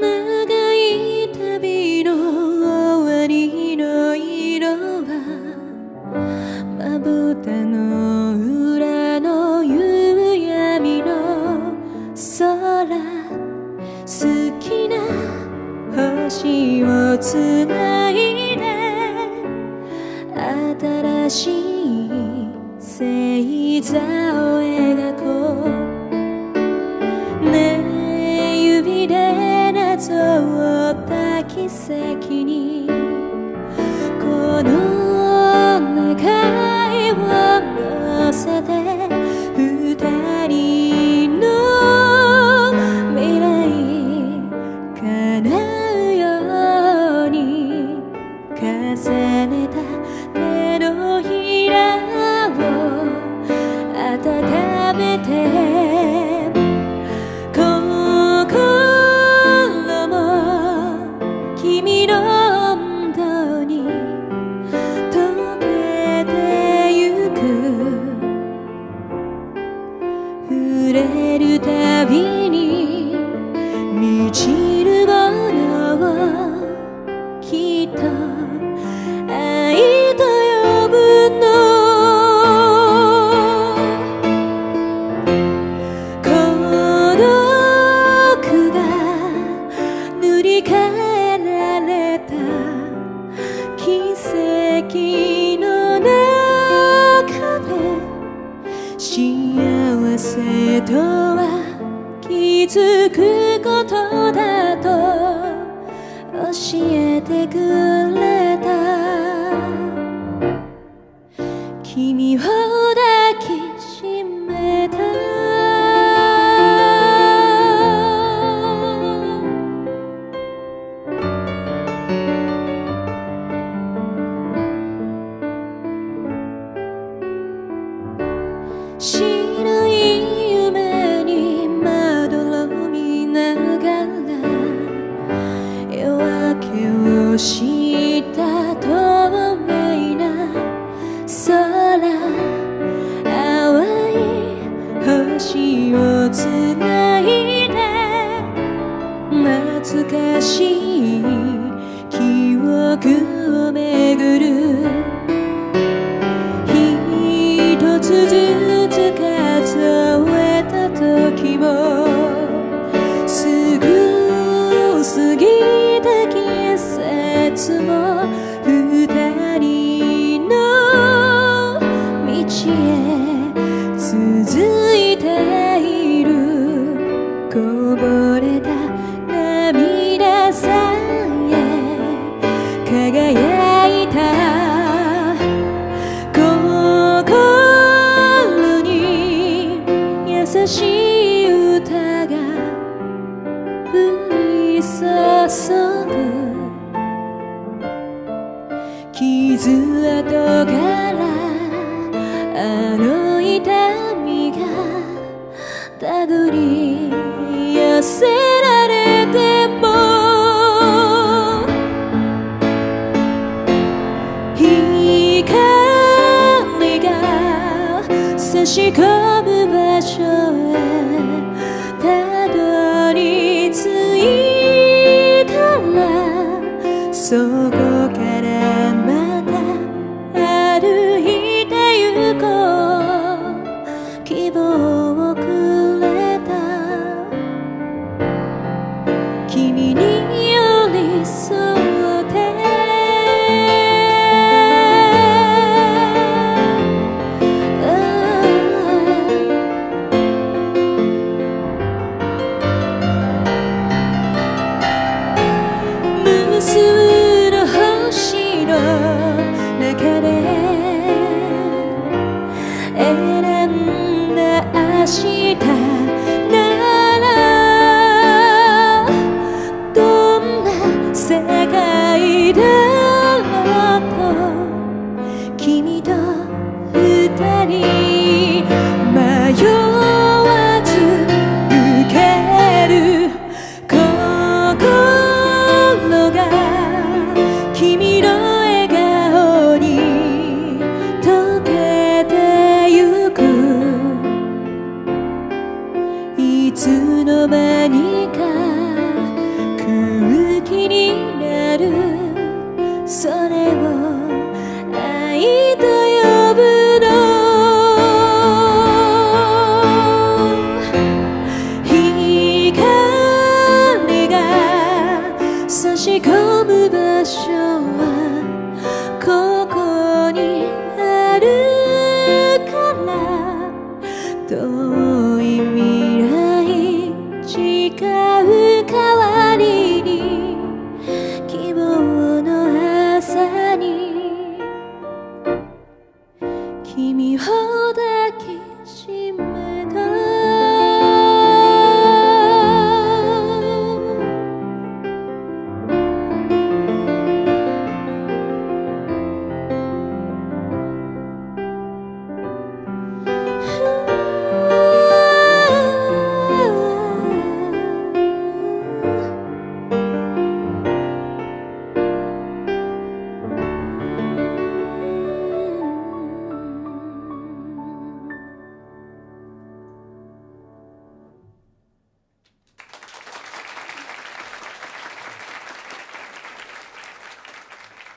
長い旅の終わりの色はまぶたの裏の夕闇の空好きな星をつないで新しい星座を描く。caminho. 話をつないで懐かしい記憶をめぐる。一つずつ輝いた心に優しい歌が降り注ぐ。傷跡がし込む場所へたどり着いたらそこ soon.